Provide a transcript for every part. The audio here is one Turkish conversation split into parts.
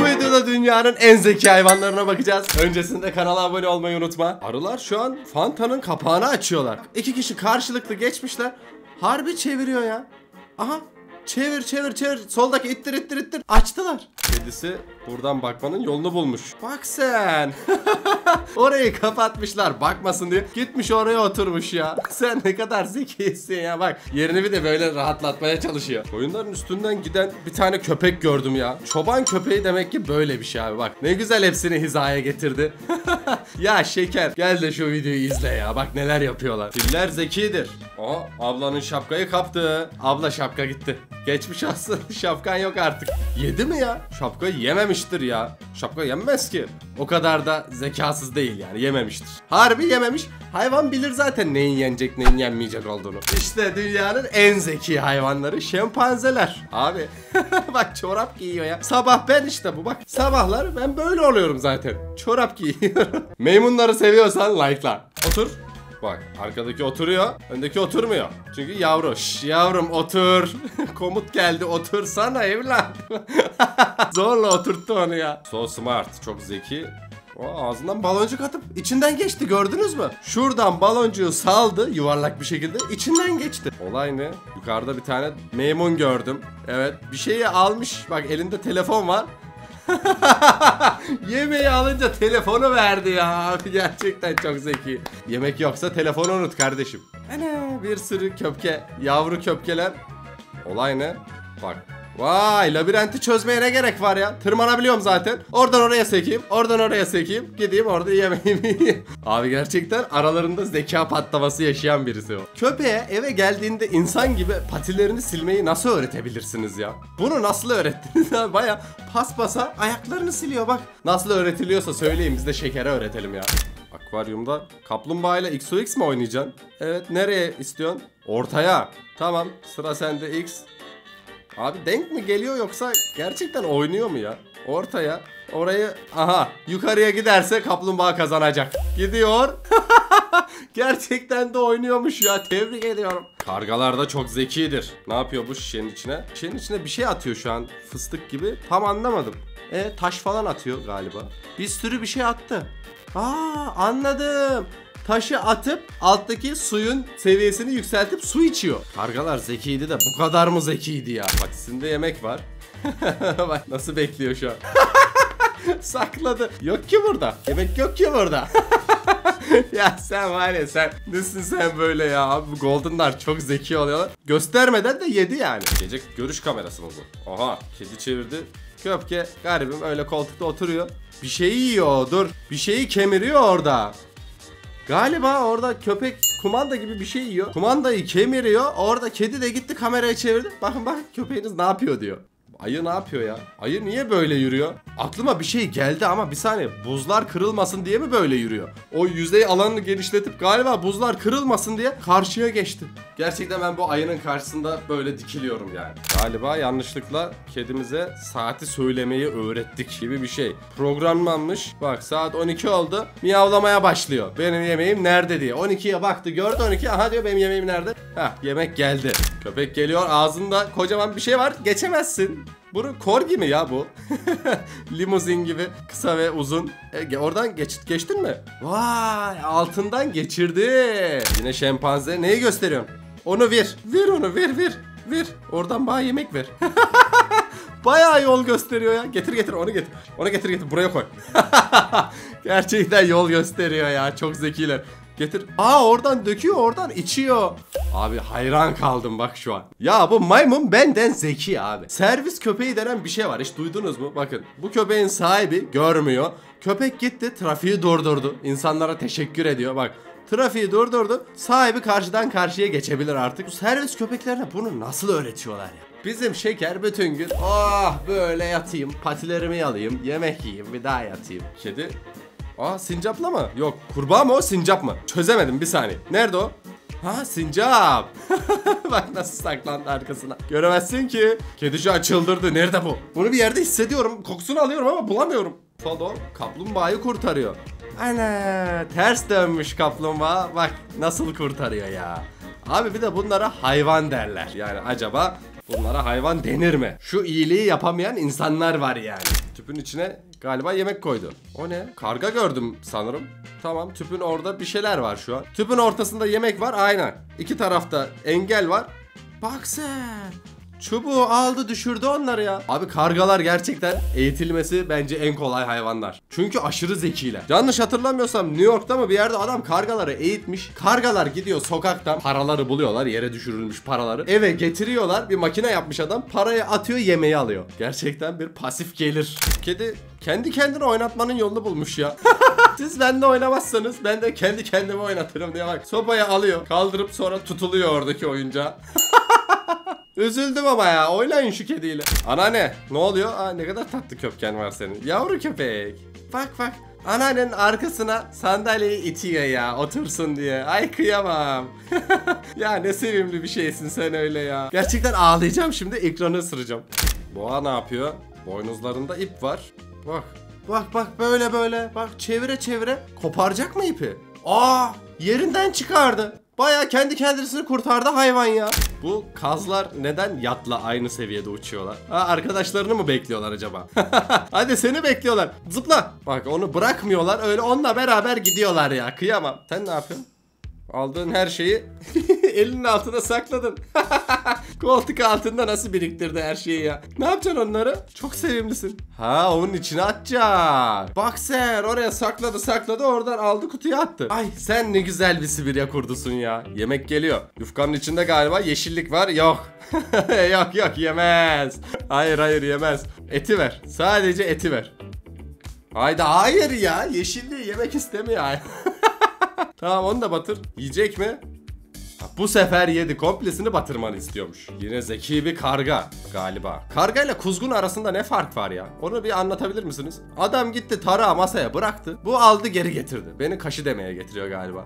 Bu videoda dünyanın en zeki hayvanlarına bakacağız. Öncesinde kanala abone olmayı unutma. Arılar şu an Fanta'nın kapağını açıyorlar. İki kişi karşılıklı geçmişler. Harbi çeviriyor ya. Aha Çevir çevir çevir. Soldaki ittir ittir ittir. Açtılar. Kedisi buradan bakmanın yolunu bulmuş. Bak sen. Orayı kapatmışlar bakmasın diye. Gitmiş oraya oturmuş ya. Sen ne kadar zekisin ya bak. Yerini bir de böyle rahatlatmaya çalışıyor. Oyunların üstünden giden bir tane köpek gördüm ya. Çoban köpeği demek ki böyle bir şey abi bak. Ne güzel hepsini hizaya getirdi. ya şeker gel de şu videoyu izle ya. Bak neler yapıyorlar. Filler zekidir. O ablanın şapkayı kaptı. Abla şapka gitti. Geçmiş olsun. Şapkan yok artık. Yedi mi ya? Şapkayı yememiştir ya. Şapka yenmez ki. O kadar da zekasız değil yani yememiştir. Harbi yememiş. Hayvan bilir zaten neyin yenecek neyin yenmeyecek olduğunu. İşte dünyanın en zeki hayvanları şempanzeler. Abi bak çorap giyiyor ya. Sabah ben işte bu bak. Sabahlar ben böyle oluyorum zaten. Çorap giyiyorum. Maymunları seviyorsan like'la. Otur. Bak arkadaki oturuyor, öndeki oturmuyor. Çünkü yavru. Şş, yavrum otur. Komut geldi otursana evlat. Zorla oturttu onu ya. So smart, çok zeki. O ağzından baloncuk atıp içinden geçti gördünüz mü? Şuradan baloncuğu saldı yuvarlak bir şekilde içinden geçti. Olay ne? Yukarıda bir tane maymun gördüm. Evet bir şeyi almış. Bak elinde telefon var. Yemeği alınca telefonu verdi ya. Abi gerçekten çok zeki. Yemek yoksa telefonu unut kardeşim. Ana bir sürü köpke, yavru köpkeler. Olay ne? Bak. Vay labirenti çözmeye ne gerek var ya? Tırmanabiliyorum zaten. Oradan oraya sekeyim, oradan oraya sekeyim. Gideyim orada yemeğimi. Abi gerçekten aralarında zeka patlaması yaşayan birisi o. Köpeğe eve geldiğinde insan gibi patilerini silmeyi nasıl öğretebilirsiniz ya? Bunu nasıl öğrettiniz ya? Baya paspasa ayaklarını siliyor bak. Nasıl öğretiliyorsa söyleyin biz de şekere öğretelim ya. Akvaryumda kaplumbağa ile XOX mi oynayacaksın? Evet nereye istiyorsun? Ortaya. Tamam sıra sende X. Abi denk mi geliyor yoksa gerçekten oynuyor mu ya? Ortaya. Orayı aha yukarıya giderse kaplumbağa kazanacak. Gidiyor. gerçekten de oynuyormuş ya. Tebrik ediyorum. Kargalar da çok zekidir. Ne yapıyor bu şişenin içine? Şişenin içine bir şey atıyor şu an. Fıstık gibi. Tam anlamadım. E taş falan atıyor galiba. Bir sürü bir şey attı. Aa anladım. Taşı atıp alttaki suyun seviyesini yükseltip su içiyor. Kargalar zekiydi de bu kadar mı zekiydi ya? Patisinde yemek var. Bak nasıl bekliyor şu an. Sakladı. Yok ki burada. Yemek yok ki burada. ya sen var ya sen nesin sen böyle ya abi bu Golden'lar çok zeki oluyorlar. Göstermeden de yedi yani. Gece görüş kamerası mı bu? Oha kedi çevirdi. Köpke garibim öyle koltukta oturuyor. Bir şeyi yiyor dur. Bir şeyi kemiriyor orada. Galiba orada köpek kumanda gibi bir şey yiyor. Kumandayı kemiriyor. Orada kedi de gitti kameraya çevirdi. Bakın bak köpeğiniz ne yapıyor diyor. Ayı ne yapıyor ya? Ayı niye böyle yürüyor? Aklıma bir şey geldi ama bir saniye buzlar kırılmasın diye mi böyle yürüyor? O yüzey alanını genişletip galiba buzlar kırılmasın diye karşıya geçti. Gerçekten ben bu ayının karşısında böyle dikiliyorum yani. Galiba yanlışlıkla kedimize saati söylemeyi öğrettik gibi bir şey. Programlanmış. Bak saat 12 oldu. Miyavlamaya başlıyor. Benim yemeğim nerede diye. 12'ye baktı gördü 12. Aha diyor benim yemeğim nerede? Heh yemek geldi. Köpek geliyor ağzında kocaman bir şey var. Geçemezsin. Bunu korgi mi ya bu? Limuzin gibi kısa ve uzun. E, oradan geç, geçtin mi? Vay altından geçirdi. Yine şempanze. Neyi gösteriyorsun? Onu ver. Ver onu ver ver. Ver. Oradan bana yemek ver. Bayağı yol gösteriyor ya. Getir getir onu getir. Onu getir getir buraya koy. Gerçekten yol gösteriyor ya. Çok zekiler. Getir. Aa oradan döküyor oradan içiyor. Abi hayran kaldım bak şu an. Ya bu maymun benden zeki abi. Servis köpeği denen bir şey var. Hiç duydunuz mu? Bakın bu köpeğin sahibi görmüyor. Köpek gitti trafiği durdurdu. İnsanlara teşekkür ediyor. Bak trafiği durdurdu. Sahibi karşıdan karşıya geçebilir artık. Bu servis köpeklerine bunu nasıl öğretiyorlar ya? Bizim şeker bütün gün oh böyle yatayım patilerimi yalayayım yemek yiyeyim bir daha yatayım. Kedi Aa sincapla mı? Yok kurbağa mı o sincap mı? Çözemedim bir saniye. Nerede o? Ha sincap. Bak nasıl saklandı arkasına. Göremezsin ki. Kedi şu an çıldırdı. Nerede bu? Bunu bir yerde hissediyorum. Kokusunu alıyorum ama bulamıyorum. Fado kaplumbağayı kurtarıyor. Ana ters dönmüş kaplumbağa. Bak nasıl kurtarıyor ya. Abi bir de bunlara hayvan derler. Yani acaba Bunlara hayvan denir mi? Şu iyiliği yapamayan insanlar var yani. Tüpün içine galiba yemek koydu. O ne? Karga gördüm sanırım. Tamam tüpün orada bir şeyler var şu an. Tüpün ortasında yemek var aynen. İki tarafta engel var. Bak sen. Çubuğu aldı düşürdü onları ya. Abi kargalar gerçekten eğitilmesi bence en kolay hayvanlar. Çünkü aşırı zekiler. Yanlış hatırlamıyorsam New York'ta mı bir yerde adam kargaları eğitmiş. Kargalar gidiyor sokaktan paraları buluyorlar yere düşürülmüş paraları. Eve getiriyorlar bir makine yapmış adam parayı atıyor yemeği alıyor. Gerçekten bir pasif gelir. Kedi kendi kendini oynatmanın yolunu bulmuş ya. Siz bende oynamazsanız ben de kendi kendime oynatırım diye bak. Sopayı alıyor kaldırıp sonra tutuluyor oradaki oyuncağa. Üzüldüm ama ya. Oynayın şu kediyle. Anneanne ne oluyor? Aa, ne kadar tatlı köpken var senin. Yavru köpek. Bak bak. Anneannenin arkasına sandalyeyi itiyor ya otursun diye. Ay kıyamam. ya ne sevimli bir şeysin sen öyle ya. Gerçekten ağlayacağım şimdi ekranı ısıracağım. Boğa ne yapıyor? Boynuzlarında ip var. Bak. Bak bak böyle böyle. Bak çevire çevire. Koparacak mı ipi? Aa yerinden çıkardı. Baya kendi kendisini kurtardı hayvan ya. Bu kazlar neden yatla aynı seviyede uçuyorlar? Ha, arkadaşlarını mı bekliyorlar acaba? Hadi seni bekliyorlar. Zıpla. Bak onu bırakmıyorlar. Öyle onunla beraber gidiyorlar ya. Kıyamam. Sen ne yapıyorsun? Aldığın her şeyi elinin altına sakladın. Koltuk altında nasıl biriktirdi her şeyi ya? Ne yapacaksın onları? Çok sevimlisin. Ha onun içine atacak. Bak sen oraya sakladı sakladı oradan aldı kutuya attı. Ay sen ne güzel bir Sibirya kurdusun ya. Yemek geliyor. Yufkanın içinde galiba yeşillik var. Yok. yok yok yemez. Hayır hayır yemez. Eti ver. Sadece eti ver. Hayda hayır ya. Yeşilliği yemek istemiyor. tamam onu da batır. Yiyecek mi? Bu sefer yedi komplesini batırmanı istiyormuş. Yine zeki bir karga galiba. Karga ile kuzgun arasında ne fark var ya? Onu bir anlatabilir misiniz? Adam gitti tarağı masaya bıraktı. Bu aldı geri getirdi. Beni kaşı demeye getiriyor galiba.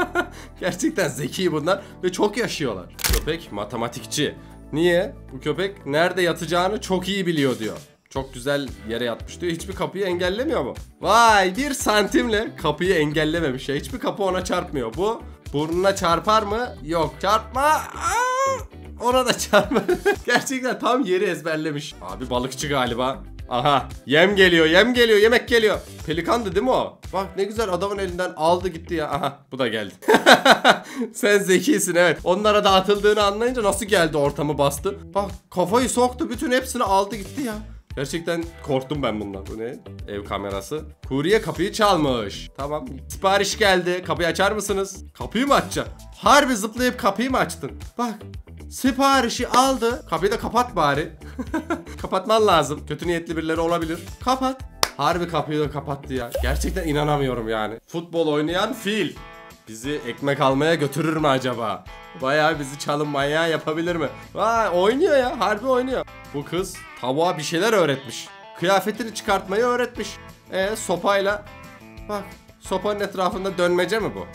Gerçekten zeki bunlar ve çok yaşıyorlar. Köpek matematikçi. Niye? Bu köpek nerede yatacağını çok iyi biliyor diyor. Çok güzel yere yatmış diyor. Hiçbir kapıyı engellemiyor mu? Vay bir santimle kapıyı engellememiş ya. Hiçbir kapı ona çarpmıyor. Bu burnuna çarpar mı? Yok. Çarpma. Aa! Ona da çarpma. Gerçekten tam yeri ezberlemiş. Abi balıkçı galiba. Aha yem geliyor yem geliyor yemek geliyor. Pelikandı değil mi o? Bak ne güzel adamın elinden aldı gitti ya. Aha bu da geldi. Sen zekisin evet. Onlara dağıtıldığını anlayınca nasıl geldi ortamı bastı. Bak kafayı soktu bütün hepsini aldı gitti ya. Gerçekten korktum ben bundan. Bu ne? Ev kamerası. Kurye kapıyı çalmış. Tamam. Sipariş geldi. Kapıyı açar mısınız? Kapıyı mı açacak? Harbi zıplayıp kapıyı mı açtın? Bak. Siparişi aldı. Kapıyı da kapat bari. Kapatman lazım. Kötü niyetli birileri olabilir. Kapat. Harbi kapıyı da kapattı ya. Gerçekten inanamıyorum yani. Futbol oynayan fil. Bizi ekmek almaya götürür mü acaba? Bayağı bizi çalın manyağı yapabilir mi? Vay oynuyor ya harbi oynuyor. Bu kız tavuğa bir şeyler öğretmiş. Kıyafetini çıkartmayı öğretmiş. E sopayla bak sopanın etrafında dönmece mi bu?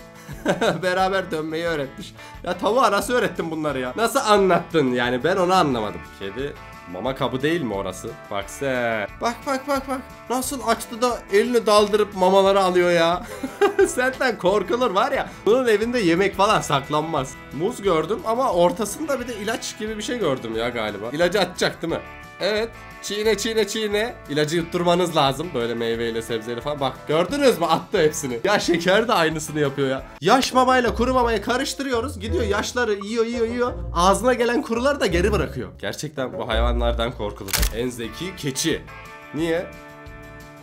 Beraber dönmeyi öğretmiş. Ya tavuğa nasıl öğrettin bunları ya? Nasıl anlattın yani ben onu anlamadım. Kedi mama kabı değil mi orası? Bak sen. Bak bak bak bak. Nasıl açtı da elini daldırıp mamaları alıyor ya. Senden korkulur var ya. Bunun evinde yemek falan saklanmaz. Muz gördüm ama ortasında bir de ilaç gibi bir şey gördüm ya galiba. İlacı atacak değil mi? Evet. Çiğne çiğne çiğne. İlacı yutturmanız lazım. Böyle meyveyle sebzeyle falan. Bak gördünüz mü? Attı hepsini. Ya şeker de aynısını yapıyor ya. Yaş mamayla kuru mamayı karıştırıyoruz. Gidiyor yaşları yiyor yiyor yiyor. Ağzına gelen kuruları da geri bırakıyor. Gerçekten bu hayvanlardan korkulur. En zeki keçi. Niye?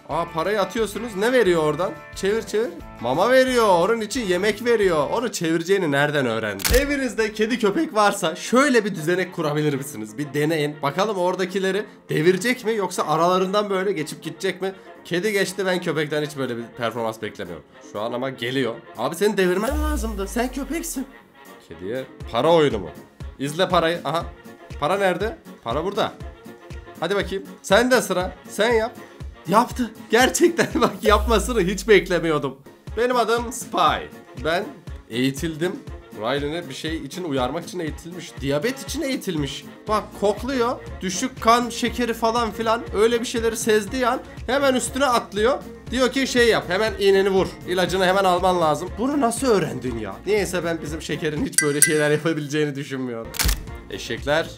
Aa parayı atıyorsunuz. Ne veriyor oradan? Çevir çevir. Mama veriyor. Onun için yemek veriyor. Onu çevireceğini nereden öğrendin? Evinizde kedi köpek varsa şöyle bir düzenek kurabilir misiniz? Bir deneyin. Bakalım oradakileri devirecek mi yoksa aralarından böyle geçip gidecek mi? Kedi geçti ben köpekten hiç böyle bir performans beklemiyorum. Şu an ama geliyor. Abi seni devirmen lazımdı. Sen köpeksin. Kediye para oyunu mu? İzle parayı. Aha. Para nerede? Para burada. Hadi bakayım. Sen de sıra. Sen yap. Yaptı. Gerçekten bak yapmasını hiç beklemiyordum. Benim adım Spy. Ben eğitildim. Riley'ne bir şey için uyarmak için eğitilmiş. Diyabet için eğitilmiş. Bak kokluyor. Düşük kan şekeri falan filan öyle bir şeyleri sezdiği an hemen üstüne atlıyor. Diyor ki şey yap hemen iğneni vur. İlacını hemen alman lazım. Bunu nasıl öğrendin ya? Niyeyse ben bizim şekerin hiç böyle şeyler yapabileceğini düşünmüyorum. Eşekler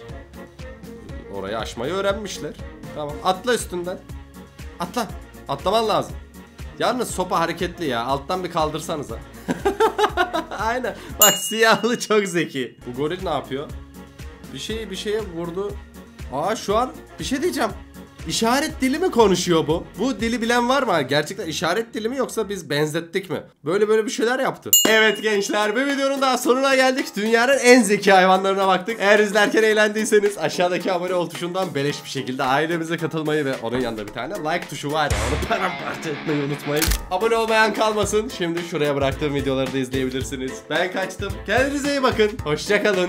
Orayı aşmayı öğrenmişler. Tamam atla üstünden. Atla. Atlaman lazım. Yalnız sopa hareketli ya. Alttan bir kaldırsanıza. Aynen. Bak siyahlı çok zeki. Bu goril ne yapıyor? Bir şeyi bir şeye vurdu. Aa şu an bir şey diyeceğim. İşaret dili mi konuşuyor bu? Bu dili bilen var mı? Gerçekten işaret dili mi yoksa biz benzettik mi? Böyle böyle bir şeyler yaptı. Evet gençler bir videonun daha sonuna geldik. Dünyanın en zeki hayvanlarına baktık. Eğer izlerken eğlendiyseniz aşağıdaki abone ol tuşundan beleş bir şekilde ailemize katılmayı ve onun yanında bir tane like tuşu var onu paramparça etmeyi unutmayın. Abone olmayan kalmasın. Şimdi şuraya bıraktığım videoları da izleyebilirsiniz. Ben kaçtım. Kendinize iyi bakın. Hoşçakalın.